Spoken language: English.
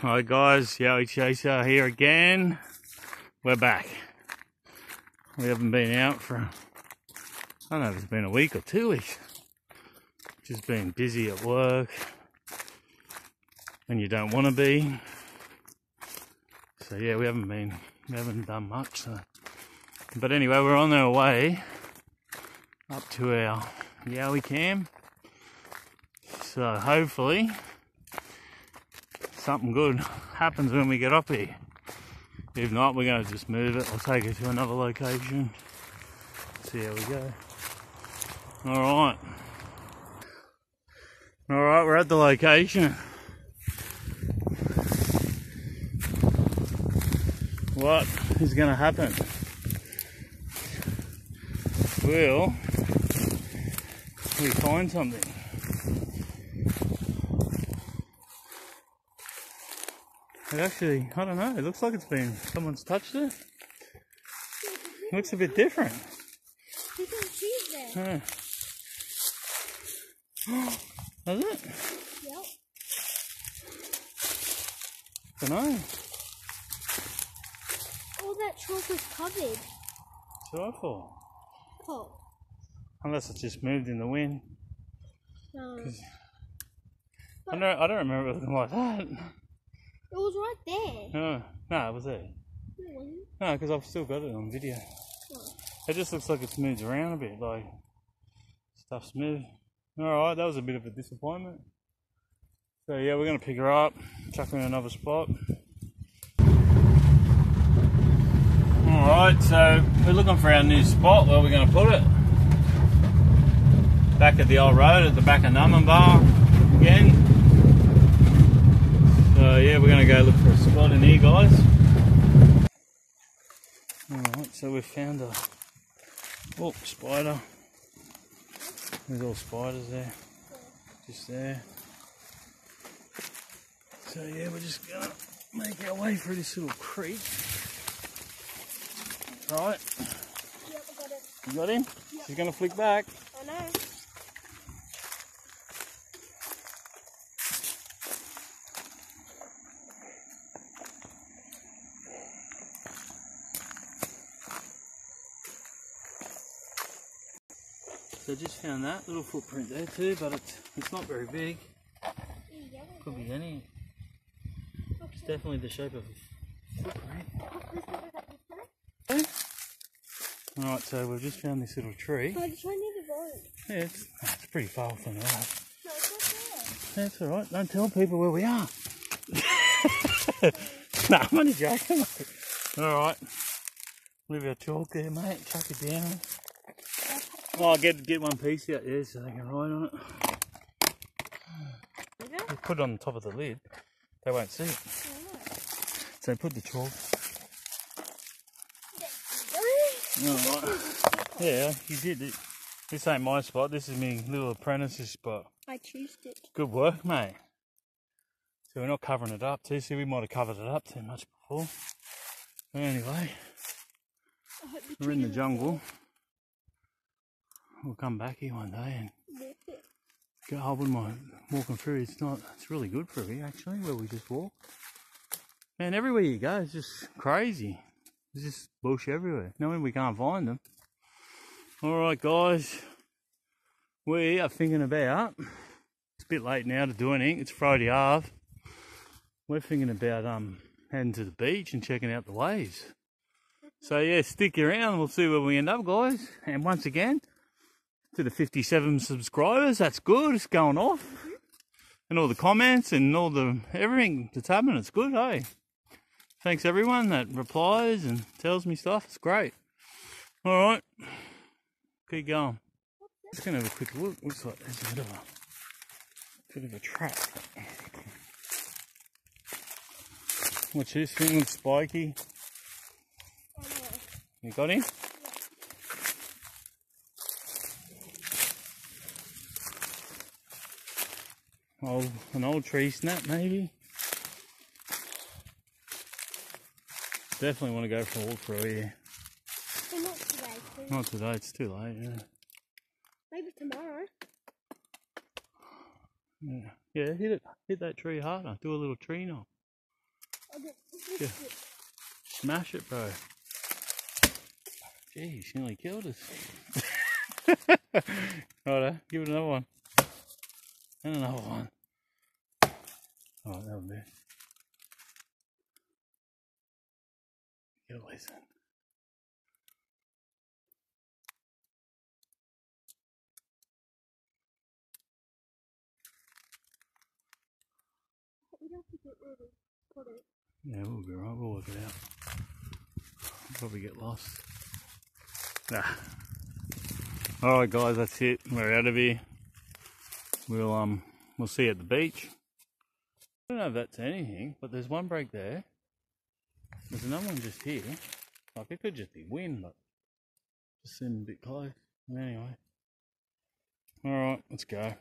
Hi guys, Yowie Chaser here again. We're back. We haven't been out for, I don't know if it's been a week or two weeks. Just been busy at work. And you don't want to be. So yeah, we haven't been, we haven't done much. So. But anyway, we're on our way up to our Yowie cam. So hopefully something good happens when we get up here. If not, we're going to just move it. I'll take it to another location. See how we go. Alright. Alright, we're at the location. What is going to happen? Will we find something? It actually, I don't know, it looks like it's been, someone's touched it. it looks a bit different. You can see there. Yeah. Does it? Yep. don't know. All that chalk is covered. I thought. Oh. Unless it's just moved in the wind. No. I don't, I don't remember it looking like that. Was right there. No, no, it was there. No, it wasn't. No, because I've still got it on video. Oh. It just looks like it's moved around a bit, like stuff's moved. Alright, that was a bit of a disappointment. So yeah, we're gonna pick her up, chuck her in another spot. Alright, so we're looking for our new spot where we're gonna put it. Back at the old road at the back of Numinbah again. So yeah, we're gonna go look for a spot in here guys. Alright, so we've found a oh spider. There's all spiders there. Just there. So yeah, we're just gonna make our way through this little creek. Right, Yep, got it. you got him? He's gonna flick back. I. So just found that little footprint there too, but it's it's not very big. Could be any. It's definitely the shape of a footprint. Alright, so we've just found this little tree. Right near the road. Yeah, it's, it's pretty far from the road. No, it's not there. That's alright, don't tell people where we are. no, I'm only joking. Alright. Leave our chalk there, mate. Chuck it down. Oh, get get one piece out there so they can ride on it. Just put it on the top of the lid. They won't see it. So put the chalk. Alright. Yeah, you did it. This ain't my spot. This is my little apprentice's spot. I choose it. Good work, mate. So we're not covering it up too. See, we might have covered it up too much before. Anyway, I hope the we're in the tree jungle. We'll come back here one day and go. I wouldn't mind walking through. It's not. It's really good for here actually, where we just walk. Man, everywhere you go, it's just crazy. There's just bush everywhere. No, we can't find them. All right, guys. We are thinking about. It's a bit late now to do anything. It's Friday half. We're thinking about um heading to the beach and checking out the waves. So yeah, stick around. We'll see where we end up, guys. And once again, to the 57 subscribers, that's good. It's going off. And all the comments and all the everything that's happening, it's good, hey. Thanks everyone that replies and tells me stuff. It's great. All right, keep going. Just gonna have a quick look. Looks like there's a bit of a bit of a trap. What's this thing? Looks spiky. You got him? Oh, an old tree snap maybe. Definitely want to go for a walk through here. But not today, please. Not today, it's too late. Yeah. Maybe tomorrow. Yeah, yeah hit it. Hit that tree harder. Do a little tree knock. Yeah. Smash it, bro. Gee, she nearly killed us. Righto, give it another one. And another one. Oh, that'll do. Get away, son. We don't have to get rid of put it. Yeah, we'll be right. We'll work it out. Probably get lost. Nah. Alright guys, that's it. We're out of here. We'll um we'll see you at the beach. I don't know if that's anything, but there's one break there. There's another one just here. Like it could just be wind, but just seemed a bit close. Anyway. Alright, let's go.